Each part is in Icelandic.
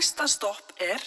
Næsta stopp er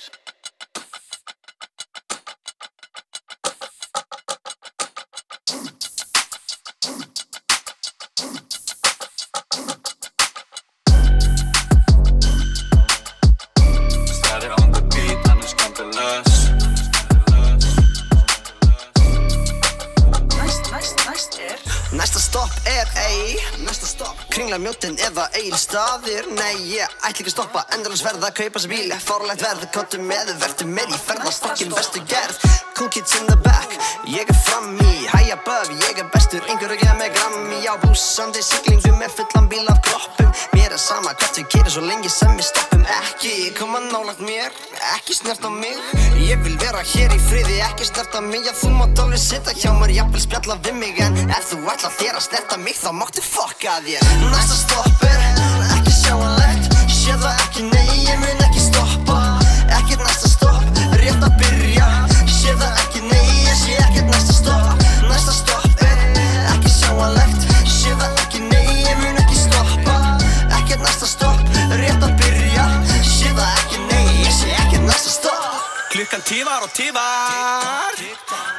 Kringla mjóttin eða eil staðir. Nei, ég ætla ekki að stoppa Endurins verða að kaupa sér bíl. Fárlegt verð, kottu með Vertu með í ferðastokkin bestu gerð. Cool kids in the back Ég er fram í. High above Ég er bestur. Að geða með grammi Á búsandi siglingu lengi sem við stoppum ekki Koma nálagt mér Ekki snert á mig. Ég vil vera hér í friði Ekki snert á mig. Já, þú mátt alveg sitja hjá mér Jafnvel spjalla við mig. En ef þú ætla þér að snerta mig Þá máttu fokka þér. Næsta stopp Klukkan tifar og tifar.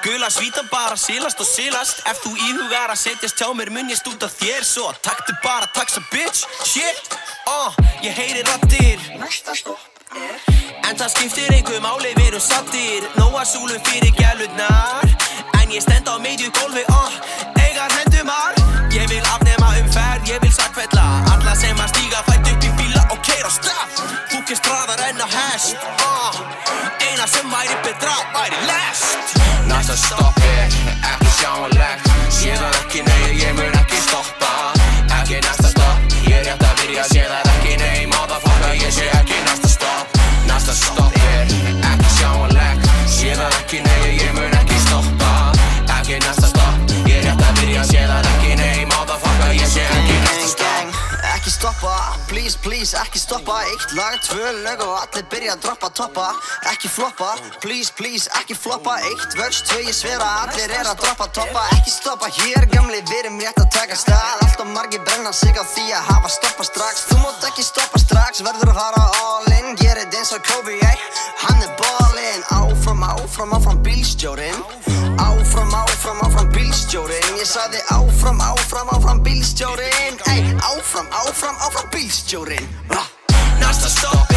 Gula svíta bara silast og silast Ef þú íhugar að setjast hjá mér mun ég stúta þér Svo. Taktu bara taxa bitch. Shit, uh, ég heyri rattir Næsta stopp er En það skiptir einhver máli við erum sattir Nóa súlum fyrir gælurnar En ég stend á meðju gólfi uh, Eigar hendumar Ég vil afnema umferð, ég vil sakfella. Alla sem að stíga fætt upp í bíla og keira stað Þú kemst hraðar en á hest trap, body last. Not to stop. Ekki stoppa, please, please, ekki stoppa. Eitt lag, tvö lög og allir byrja að droppa toppa. Ekki floppa, please, please, ekki floppa. Eitt vers, tvö, ég svera, allir er að droppa toppa. Ekki stoppa hér, gamli, við erum rétt að taka stað. Allt og margir brenna sig á því að hafa stoppa strax. Þú mátt ekki stoppa strax, verður að fara all in. Gerið eins og Kobe, ey, hann er ballinn Áfram, áfram, áfram bílstjórin Áfram, áfram, áfram bílstjórin Ég sagði áfram, áfram, áfram bílstjórin Ey, áfram, áfram, áfram bílstjórin ah. Næsta stopp